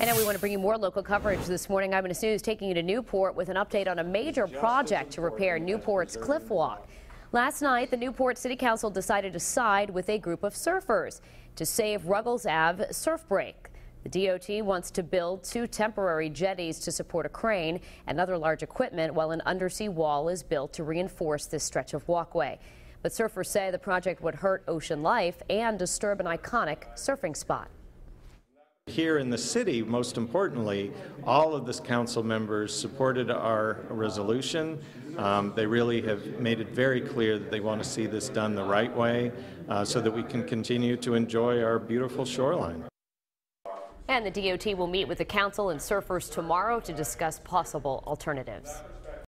And now we want to bring you more local coverage this morning. Eyewitness News taking you to Newport with an update on a major project to repair Newport's cliff walk. Last night, the Newport City Council decided to side with a group of surfers to save Ruggles Ave surf break. The DOT wants to build two temporary jetties to support a crane and other large equipment while an undersea wall is built to reinforce this stretch of walkway. But surfers say the project would hurt ocean life and disturb an iconic surfing spot. Here in the city, most importantly, all of the council members supported our resolution. Um, they really have made it very clear that they want to see this done the right way uh, so that we can continue to enjoy our beautiful shoreline. And the DOT will meet with the council and surfers tomorrow to discuss possible alternatives.